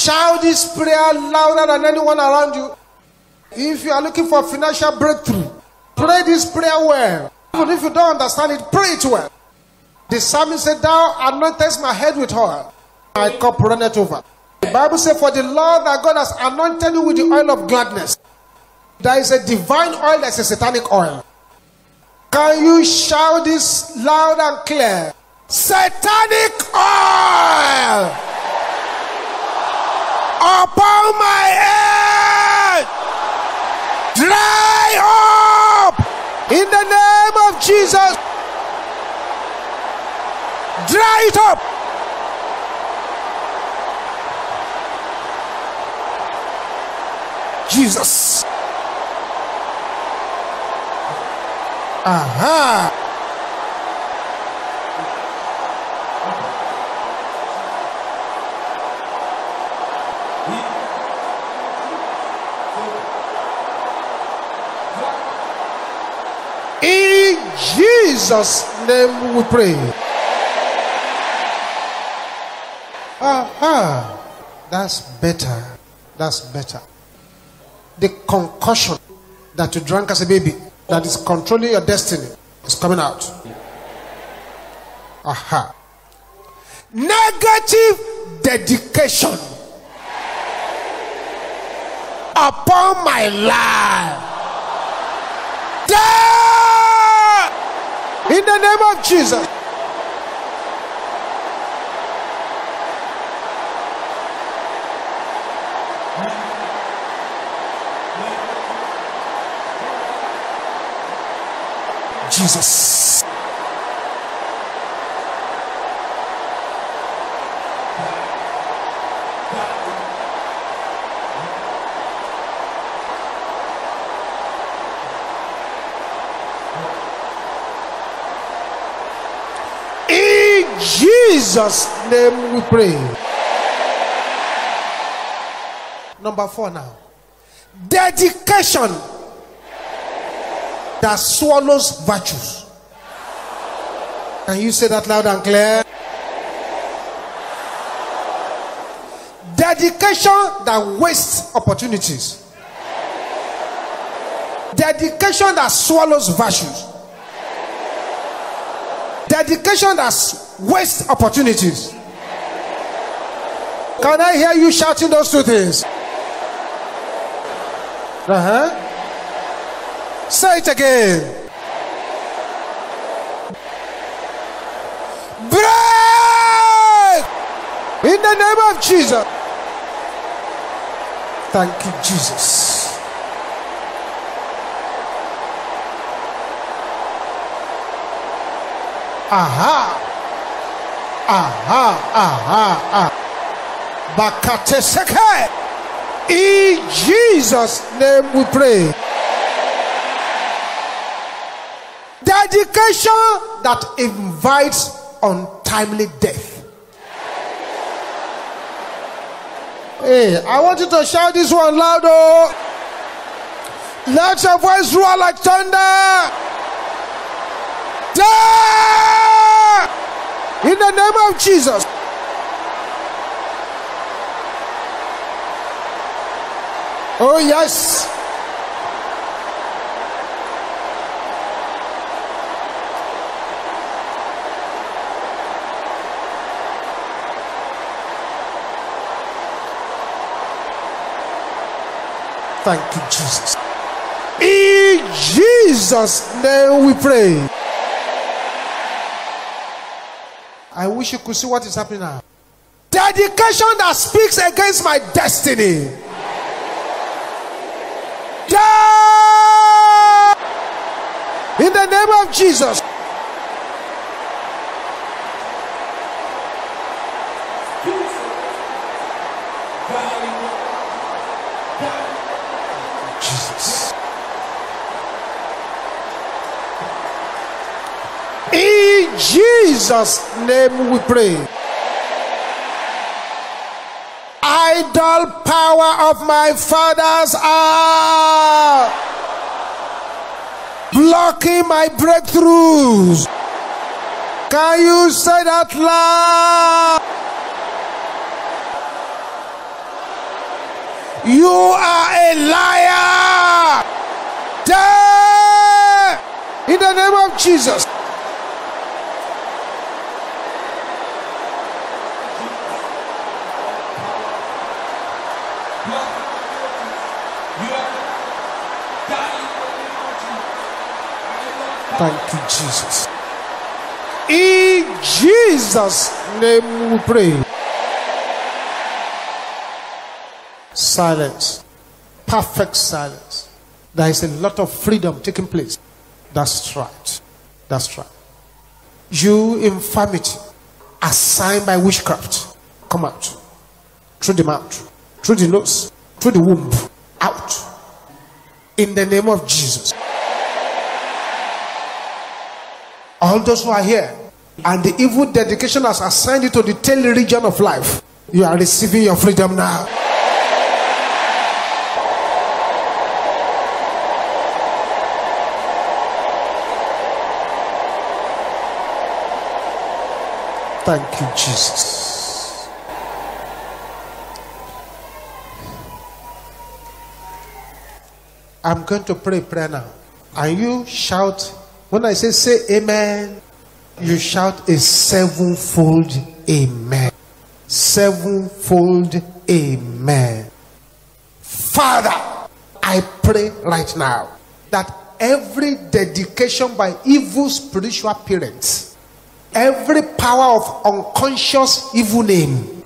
Shout this prayer louder than anyone around you. If you are looking for financial breakthrough, pray this prayer well. Even if you don't understand it, pray it well. The psalmist said, Thou anointest my head with oil, my cup runneth over. The Bible said, For the Lord thy God has anointed you with the oil of gladness. There is a divine oil, there's a satanic oil. Can you shout this loud and clear? Satanic oil upon my head, dry up in the name of Jesus. Dry it up. Jesus. Aha. In Jesus' name we pray. Aha. That's better. That's better. The concoction that you drank as a baby that is controlling your destiny is coming out. Aha. Negative dedication upon my life. Die! In the name of Jesus. Jesus. In Jesus' name we pray. Number four now. Dedication that swallows virtues. Can you say that loud and clear? Dedication that wastes opportunities. Dedication that swallows virtues. Dedication that wastes opportunities. Can I hear you shouting those two things? Uh huh. Say it again. Break in the name of Jesus. Thank you, Jesus. Aha. Aha. Aha. Aha. Bakate seke. In Jesus' name we pray. Dedication that invites untimely death. Hey, I want you to shout this one loud. Oh. Let your voice roar like thunder. Die! In the name of Jesus. Oh, yes. Thank you, Jesus. In Jesus' name we pray. I wish you could see what is happening now. Dedication that speaks against my destiny. Die! In the name of. Jesus. In Jesus' name we pray. Idol power of my fathers are blocking my breakthroughs. Can you say that loud? You are a liar. Die in the name of Jesus. Thank you, Jesus. In Jesus' name we pray. Silence. Perfect silence. There is a lot of freedom taking place. That's right. That's right. You infirmity assigned by witchcraft. Come out. Through the mouth. Through the nose. Through the womb. Out. In the name of Jesus. All those who are here and the evil dedication has assigned you to the tail region of life, you are receiving your freedom now. Thank you, Jesus. I'm going to pray prayer now. And you shout, when I say say amen, you shout a sevenfold amen. Sevenfold amen. Father, I pray right now that every dedication by evil spiritual parents, every power of unconscious evil name,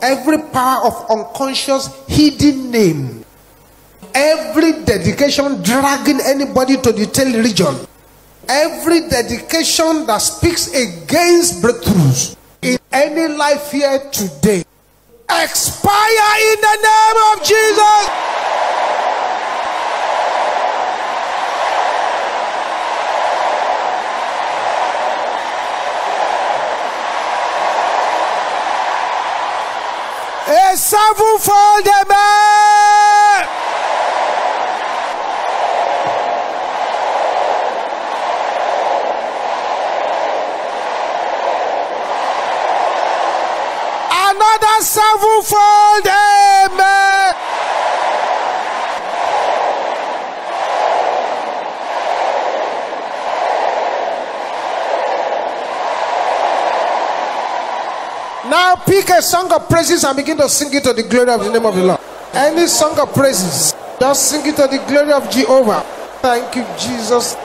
every power of unconscious hidden name, every dedication dragging anybody to the tail region, every dedication that speaks against breakthroughs in any life here today, expire in the name of Jesus. A sevenfold amen. Amen. Now pick a song of praises and begin to sing it to the glory of the name of the Lord. Any song of praises, just sing it to the glory of Jehovah. Thank you, Jesus.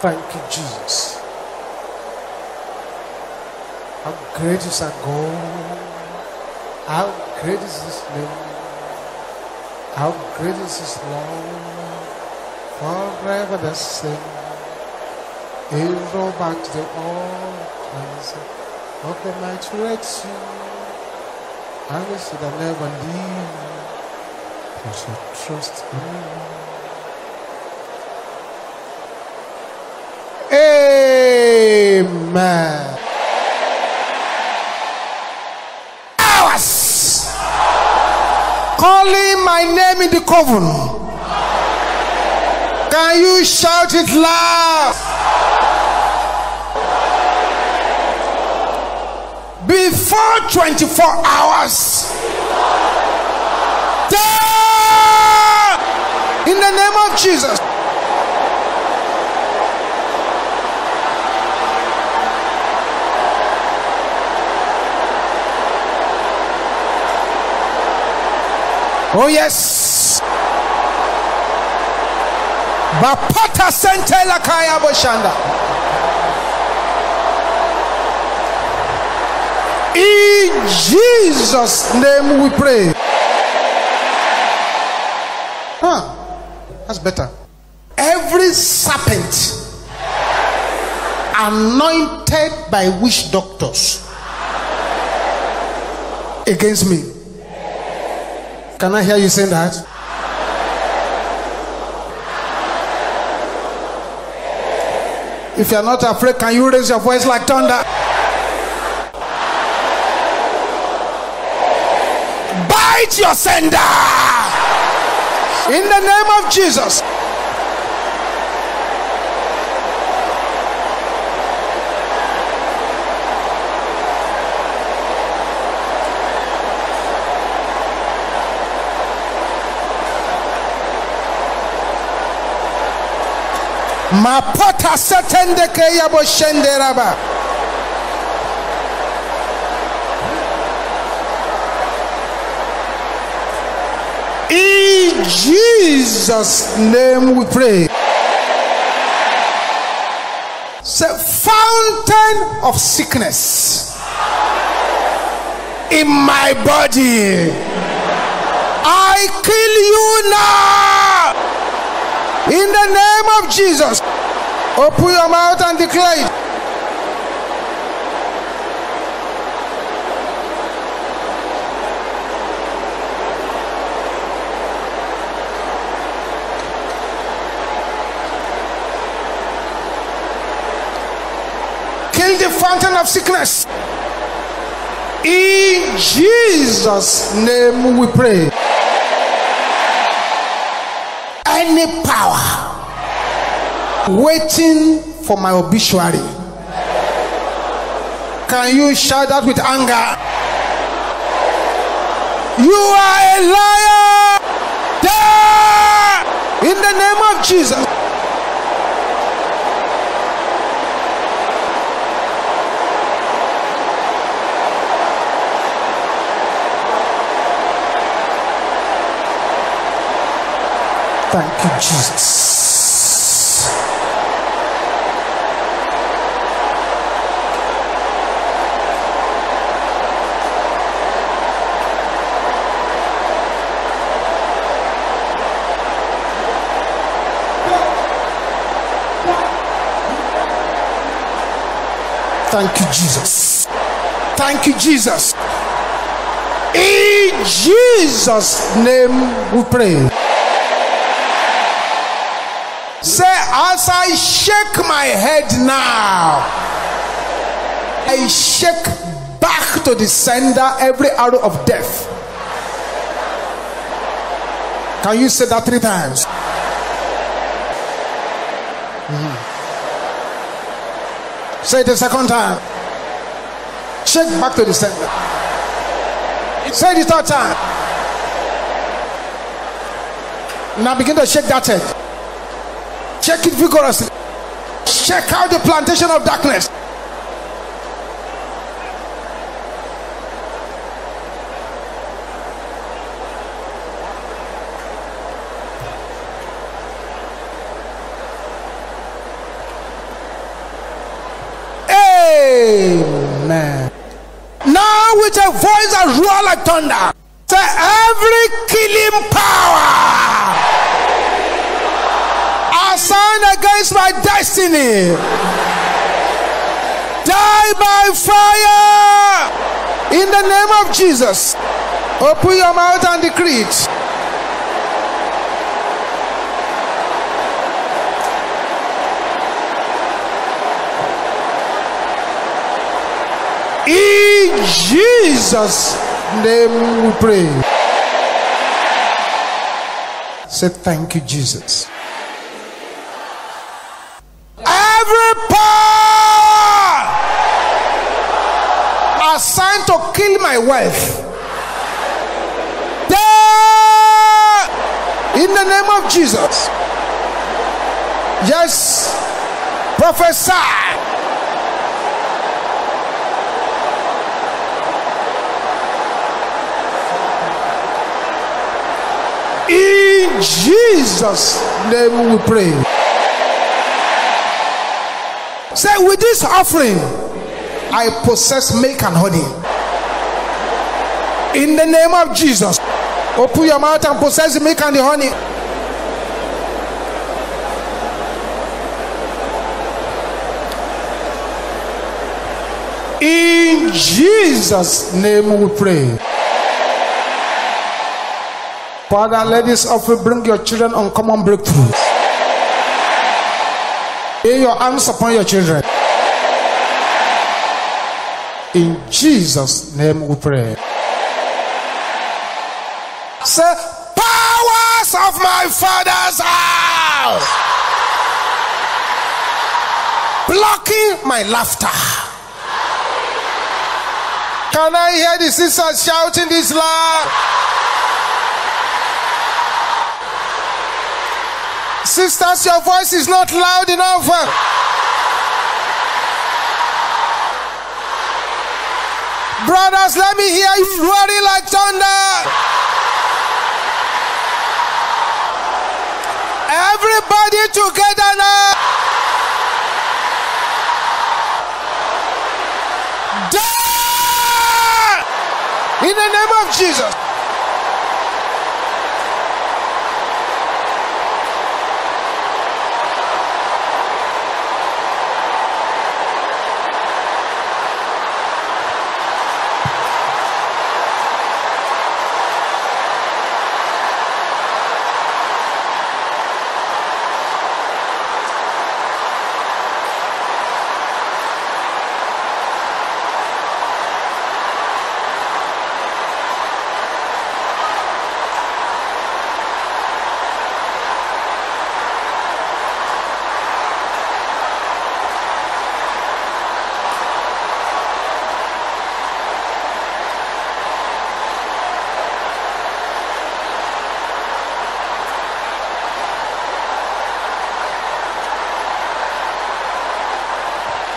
Thank you, Jesus. How great is our God? How great is His name? How great is His love? Forever the same. He'll go back to the old of the mighty Red Sea. And He should have never leave. You should trust in me. Amen. Hours. Calling my name in the coven. Can you shout it loud? Before 24 hours. In the name of Jesus. Oh, yes. Bapata sentela kaya boshanda. In Jesus' name we pray. Huh. That's better. Every serpent anointed by witch doctors against me. Can I hear you saying that? If you're not afraid, can you raise your voice like thunder? Fight your sender. In the name of Jesus. Mapota setende ke yabo shenderaba. In Jesus' name we pray. Say, fountain of sickness in my body. I kill you now. In the name of Jesus. Open your mouth and declare it. Kill the fountain of sickness. In Jesus' name we pray. Any power waiting for my obituary. Can you shout that with anger? You are a liar! Die! In the name of Jesus. Thank you, Jesus. Thank you, Jesus. Thank you, Jesus. In Jesus' name we pray. Say, as I shake my head now, I shake back to the sender every arrow of death. Can you say that three times? Mhm. Say it the second time. Shake back to the sender. Say it the third time. Now begin to shake that head. Shake it vigorously. Check out the plantation of darkness. Amen. Now with a voice that roar like thunder, say every killing power assigned against my destiny die by fire in the name of Jesus. Open your mouth and decree it. In Jesus' name we pray. Say thank you, Jesus. Power assigned to kill my wife, die in the name of Jesus. Yes, prophesy. In Jesus' name we pray. Say, with this offering, I possess milk and honey. In the name of Jesus, open your mouth and possess the milk and the honey. In Jesus' name we pray. Father, let this offering bring your children uncommon breakthroughs. Lay your hands upon your children. In Jesus' name we pray. Say, powers of my father's house, blocking my laughter. Can I hear the sisters shouting this loud? Sisters, your voice is not loud enough. Brothers, let me hear you roaring like thunder. Everybody together now. Die! In the name of Jesus.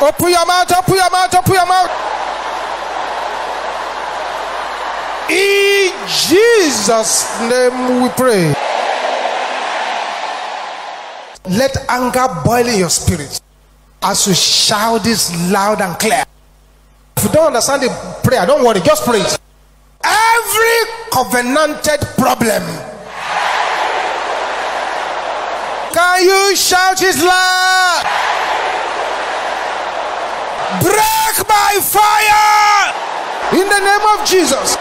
Oh, open your mouth, open your mouth, open your mouth. In Jesus' name we pray. Let anger boil in your spirit as you shout this loud and clear. If you don't understand the prayer, don't worry, just pray it. Every covenanted problem. Can you shout it loud? break by fire in the name of Jesus.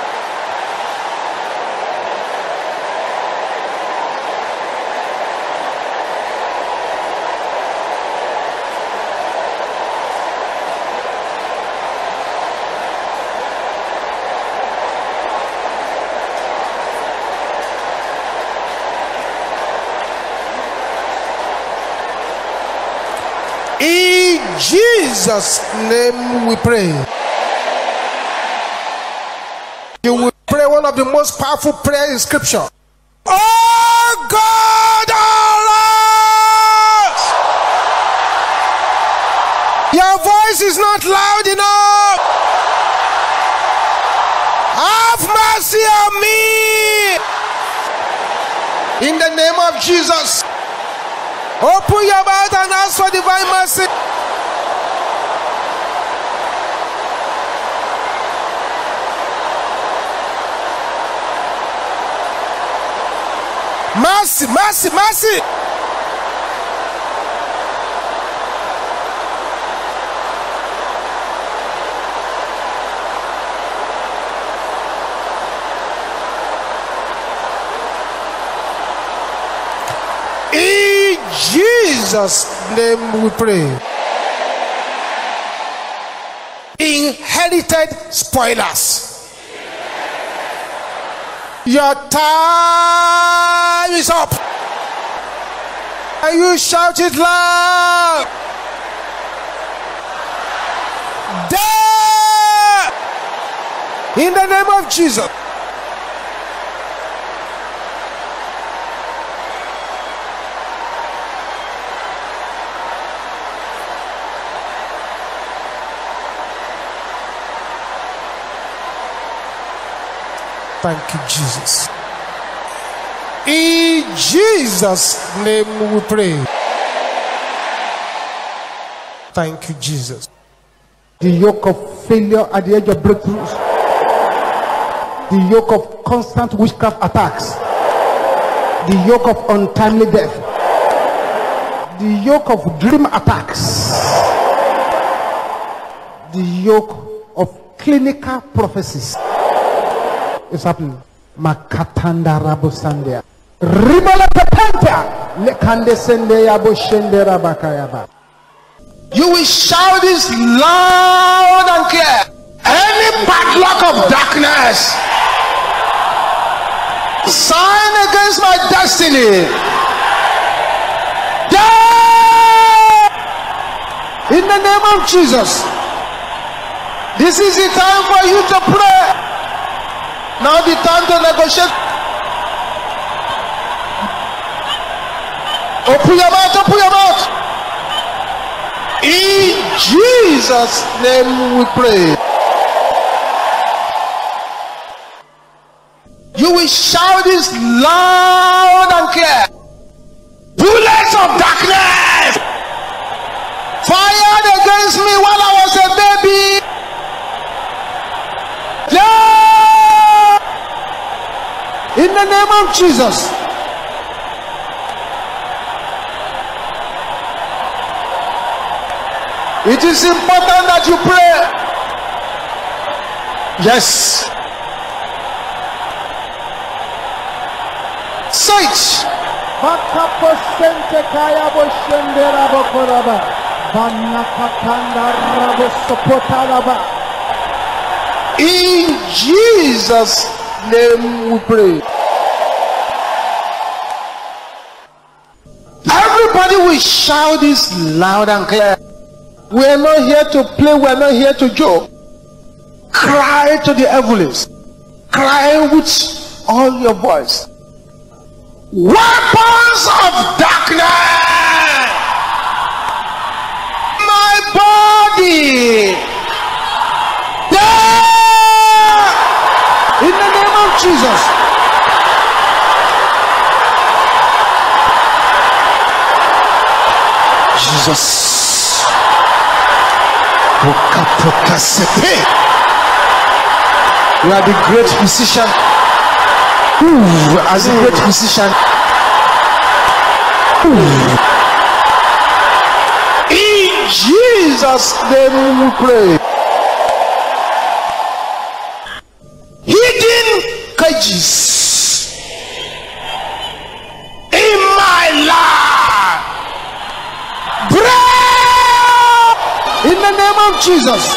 In Jesus' name we pray. You will pray one of the most powerful prayer in scripture. Oh God, arise! Your voice is not loud enough. Have mercy on me. In the name of Jesus. Open your mouth and ask for divine mercy. Mercy, mercy, mercy. In Jesus' name we pray. Inherited spoilers. Your time is up. And you shout it loud. There! In the name of Jesus. Thank you, Jesus. In Jesus' name we pray. Thank you, Jesus. the yoke of failure at the edge of breakthroughs, the yoke of constant witchcraft attacks, the yoke of untimely death, the yoke of dream attacks, the yoke of clinical prophecies is happening. Makatanda rabosandia. Ribala petanta. Lekande sende yabo shende rabakayaba. You will shout this loud and clear. Any padlock of darkness sign against my destiny. In the name of Jesus. This is the time for you to pray. Now the time to negotiate. Oh, open your mouth, oh, open your mouth. In Jesus' name we pray. You will shout this loud and clear. Bullets of darkness fired against me while I was a baby. Yeah! In the name of Jesus. It is important that you pray. Yes. Sopotalaba. In Jesus' name we pray. Everybody will shout this loud and clear. We are not here to play, we are not here to joke. Cry to the heavens. Cry with all your voice. Weapons of darkness. My body. Die! In the name of Jesus. Jesus. You are the great physician. Ooh, as a great physician. Ooh. In Jesus' name we pray. In the name of Jesus.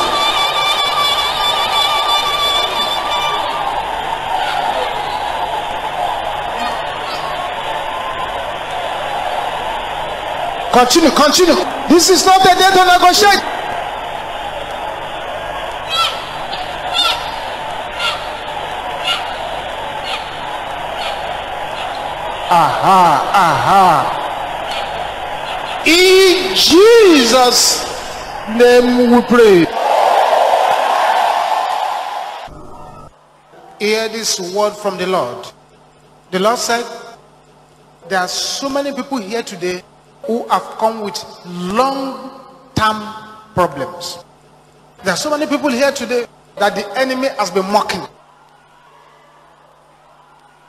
Continue, continue. This is not a day to negotiate. Aha, aha. In Jesus' name we pray. Hear this word from the Lord. The Lord said, There are so many people here today who have come with long term problems. There are so many people here today that the enemy has been mocking.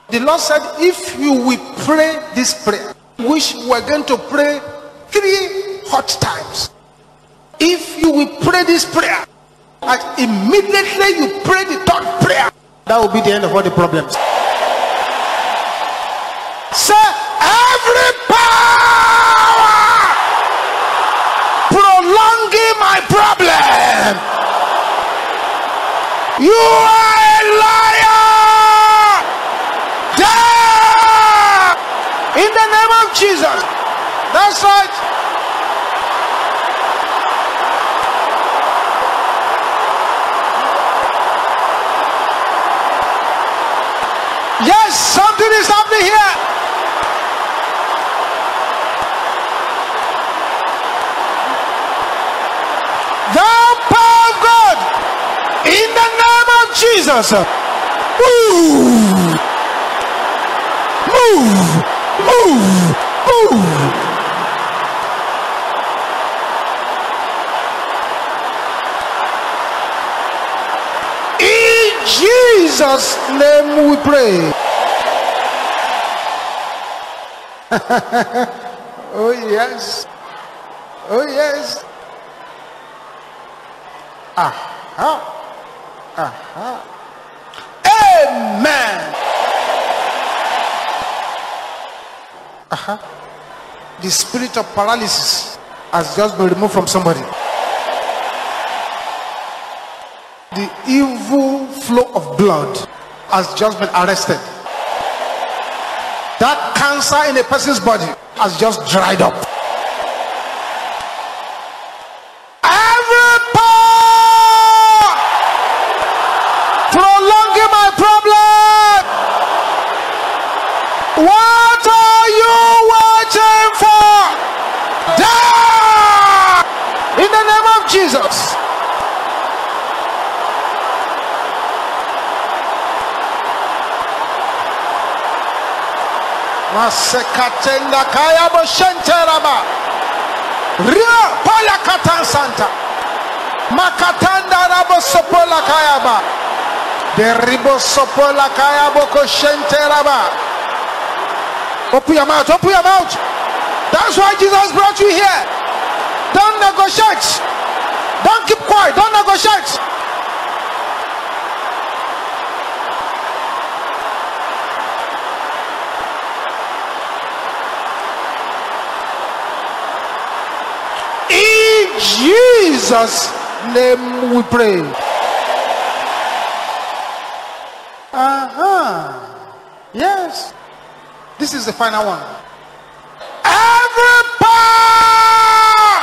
The Lord said, If you will pray this prayer, which we're going to pray three hot times, if you will pray this prayer, and immediately you pray the third prayer, that will be the end of all the problems. Say, every power prolonging my problem. You are a liar. Die in the name of Jesus. That's right. Yes, something is happening here. The power of God in the name of Jesus. Move. Move. Move. Move. In Jesus' name we pray. oh, yes. Oh, yes. Aha. Aha. Amen. Aha. The spirit of paralysis has just been removed from somebody. The evil flow of blood has just been arrested. Cancer in a person's body has just dried up. Every power prolonging my problem. What are you waiting for? Die in the name of Jesus. Masekatenda kaya boshenteraba. Ria pala katan santa. Makatanda rabo sopola kayaba. Deribo sopola kayabo koshenteraba. Open your mouth, open your mouth. That's why Jesus brought you here. Don't negotiate. Don't keep quiet. Don't negotiate. In Jesus' name we pray. Uh huh. Yes. This is the final one. Every power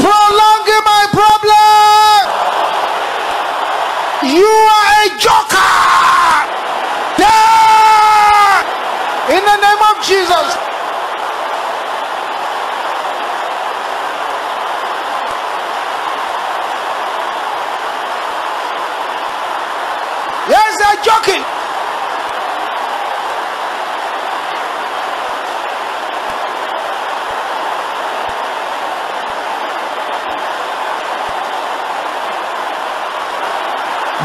prolonging my problem. You are a joker. Die in the name of Jesus. Yes, they're joking.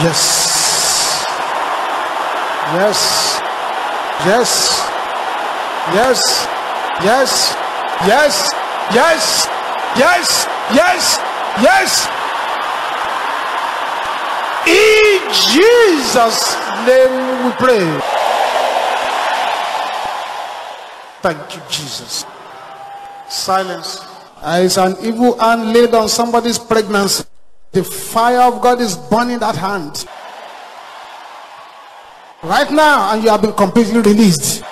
Yes. Yes. Yes. Yes. Yes. Yes. Yes. Yes. Yes. Yes. In Jesus' name we pray. Thank you, Jesus. Silence. There is an evil hand laid on somebody's pregnancy. The fire of God is burning that hand. Right now, and you have been completely released.